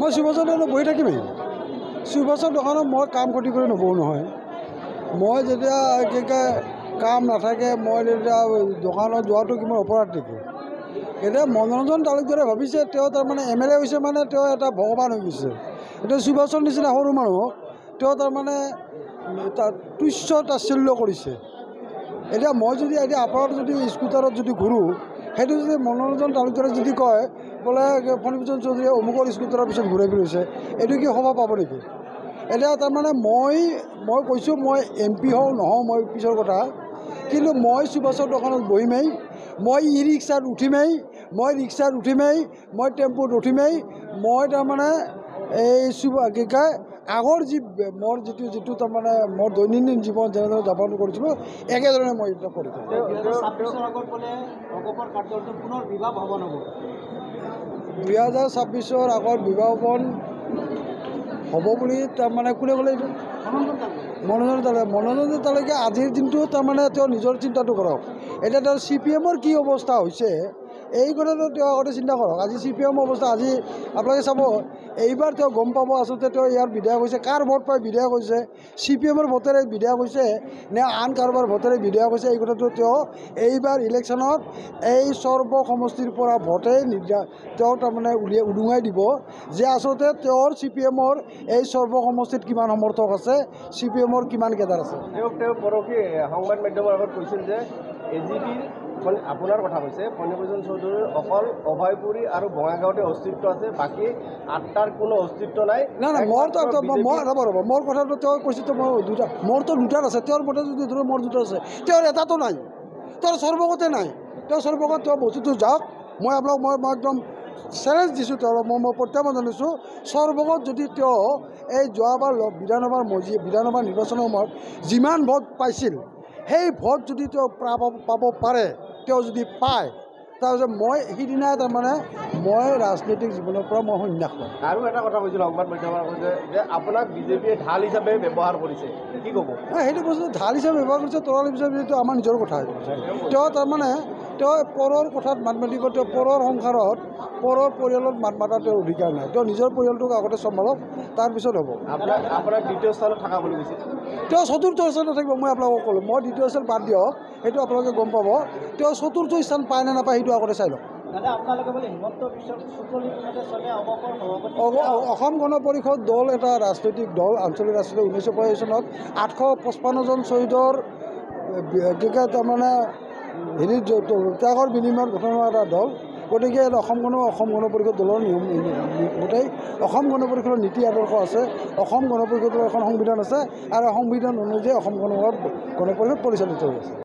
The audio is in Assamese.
মই শিৱসাগৰত বহি থাকিমেই শিৱসাগৰ দোকানত মই কাম ক্ষতি কৰি নবহোঁ নহয়। মই যেতিয়া কি কয় কাম নাথাকে মই তেতিয়া দোকানত যোৱাটো কিমান অপৰাধ নেকি এতিয়া মনোৰঞ্জন তালুকদাৰে ভাবিছে তেওঁ তাৰমানে এম এল এ হৈছে মানে তেওঁ এটা ভগৱান হৈ গৈছে। এতিয়া সুভাষৰ নিচিনা সৰু মানুহক তেওঁ তাৰমানে তুচ্ছ তাচ্ছিল্য কৰিছে। এতিয়া মই যদি এতিয়া আপাৰত যদি স্কুটাৰত যদি ঘূৰোঁ সেইটো যদি মনোৰঞ্জন তালুকদাৰে যদি কয় বোলে ফণীভূষণ চৌধুৰীয়ে অমুকৰ স্কুটাৰৰ পিছত ঘূৰাই ফুৰিছে এইটো কি সভা পাব নেকি? এতিয়া তাৰমানে মই মই কৈছোঁ মই এম পি হওঁ নহওঁ মই পিছৰ কথা। কিন্তু মই সুভাষৰ দোকানত বহিমেই মই ই ৰিক্সাত উঠিমেই মই ৰিক্সাত উঠিমেই মই টেম্পুত উঠিমেই মই তাৰমানে এই সুভা কি কয় আগৰ যি মোৰ যিটো যিটো তাৰমানে মোৰ দৈনন্দিন জীৱন যেনেদৰে যাপন কৰিছিলোঁ একেধৰণে মই এতিয়া কৰি থাকিম ছাব্বিছৰ আগত বোলে অগপৰ কাৰ্যটো পুনৰ বিবাহ ভৱন হ'ব বুলি তাৰমানে কোনে ক'লে মনোৰঞ্জন তালুকে মনোৰঞ্জন তালুকে আজিৰ দিনটো তাৰমানে তেওঁ নিজৰ চিন্তাটো কৰক। এতিয়া তেওঁ চি পি এমৰ কি অৱস্থা হৈছে? এই কথাটো তেওঁ আগতে চিন্তা কৰক। আজি চি পি এম অৱস্থা আজি আপোনালোকে চাব এইবাৰ তেওঁ গম পাব আচলতে তেওঁ ইয়াৰ বিধায়ক হৈছে কাৰ ভোট পাই বিধায়ক হৈছে চি পি এমৰ ভোটেৰে বিধায়ক হৈছে নে আন কাৰোবাৰ ভোটেৰে বিধায়ক হৈছে এই কথাটো তেওঁ এইবাৰ ইলেকশ্যনত এই সৰ্ব সমষ্টিৰ পৰা ভোটেই নিৰ্যা তেওঁ তাৰমানে উলিয়াই উদুঙাই দিব যে আচলতে তেওঁৰ চি পি এমৰ এই সৰ্ব সমষ্টিত কিমান সমৰ্থক আছে চি পি এমৰ কিমান কেডাৰ আছে। তেওঁ তেওঁ পৰহি সংবাদ মাধ্যমৰ আগত কৈছিল যে এ জি পিৰ আপোনাৰ কথা কৈছে ফণীভূষণ চৌধুৰীৰ অকল অভয়পুৰী আৰু বঙাইগাঁৱতে অস্তিত্ব আছে বাকী আঠটাৰ কোনো অস্তিত্ব নাই। নাই নাই মোৰতো একমাত্ৰ মই মই BJP ৰ'ব ৰ'ব মোৰ কথাটো তেওঁ কৈছে তো মই দুটা মোৰতো দুটাত আছে তেওঁৰ মতে যদি ধৰো মোৰ দুটা আছে তেওঁৰ এটাতো নাই তেওঁৰ সৰ্বগতে নাই তেওঁ সৰ্বগত তেওঁ বস্তুটো যাওক মই আপোনাক মই মই একদম চেলেঞ্জ দিছোঁ তেওঁক মই মই প্ৰত্যাহ্বান জনাইছোঁ সৰ্বগত যদি তেওঁ এই যোৱাবাৰ বিধানসভাৰ মজি বিধানসভা নিৰ্বাচনৰ সময়ত যিমান ভোট পাইছিল সেই ভোট যদি তেওঁ পাব পাব পাৰে তেওঁ যদি পায় তাৰপিছত মই সিদিনাই তাৰমানে মই ৰাজনৈতিক জীৱনৰ পৰা মই সন্যাস ল'ম। আৰু এটা কথা কৈছিল সংবাদ মাধ্যমৰ আগত যে আপোনাক বিজেপিয়ে ঢাল হিচাপে ব্যৱহাৰ কৰিছে। কি ক'ব? সেইটো বস্তু ঢাল হিচাপে ব্যৱহাৰ কৰিছে তৰাল হিচাপে সেইটো আমাৰ নিজৰ কথা। তেওঁ তাৰমানে তেওঁ পৰৰ কথাত মাত মাতিব তেওঁ পৰৰ সংসাৰত পৰৰ পৰিয়ালত মাত মাতাৰ তেওঁৰ অধিকাৰ নাই। তেওঁ নিজৰ পৰিয়ালটোক আগতে চম্ভালক তাৰপিছত হ'ব। দ্বিতীয় স্থানত থকা বুলি কৈছে। তেওঁ চতুৰ্থ স্থানত থাকিব মই আপোনালোকক ক'লোঁ। মই দ্বিতীয় স্থান বাদ দিয়ক সেইটো আপোনালোকে গম পাব। তেওঁ চতুৰ্থ স্থান পায় নে নাপায় সেইটো আগতে চাই লওক। মতে অসম গণ পৰিষদ দল এটা ৰাজনৈতিক দল আঞ্চলিক ৰাজনৈতিক ঊনৈছশ পঁচাশী চনত আঠশ পঁচপন্নজন শ্বহীদৰ কি কয় তাৰমানে ত- ত্যাগৰ বিনিময়ত গঠন হোৱা এটা দল গতিকে অসম গণ অসম গণ পৰিষদ দলৰ নিয়ম গোটেই অসম গণ পৰিষদৰ নীতি আদৰ্শ আছে অসম গণ পৰিষদৰ এখন সংবিধান আছে আৰু সংবিধান অনুযায়ী অসম গণ গণ পৰিষদ পৰিচালিত হৈ আছে।